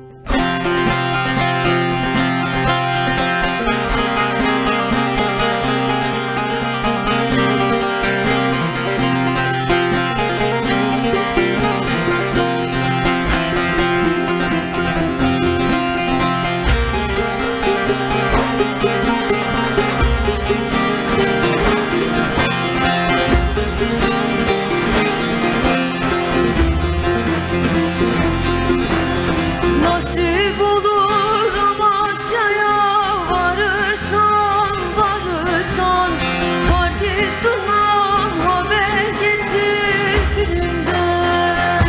you insan Kalbi duman haber getir dilinden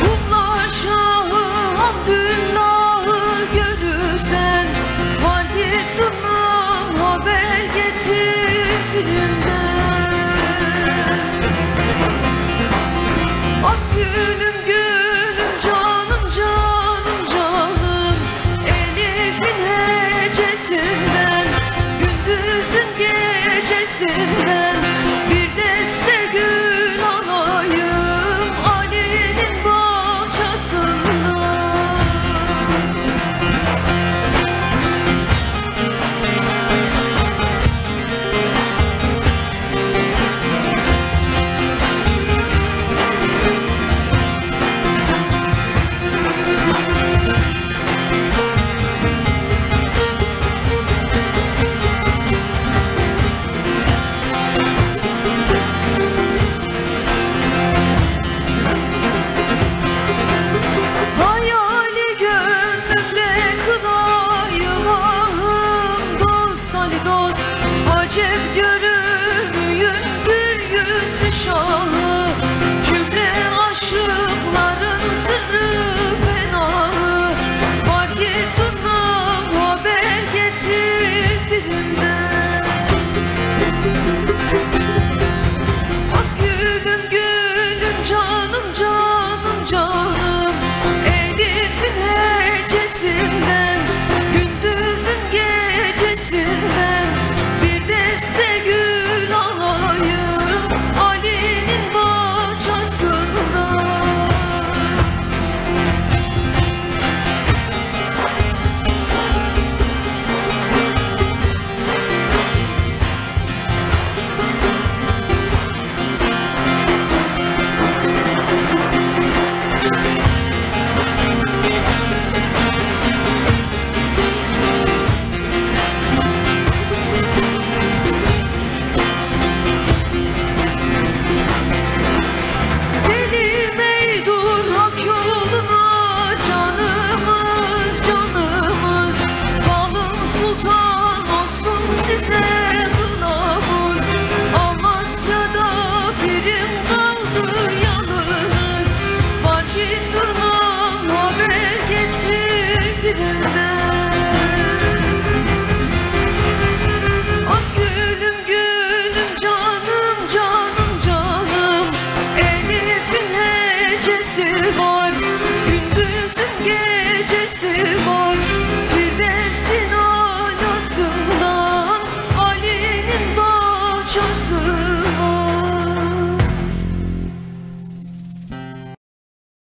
Kullar şahı hamdüllahı görürsen Kalbi duman haber getir dilinden dost Acep görürüyüm bir yüzü şahı. Cümle aşıkların sırrı penahı Fark et haber getir dilimden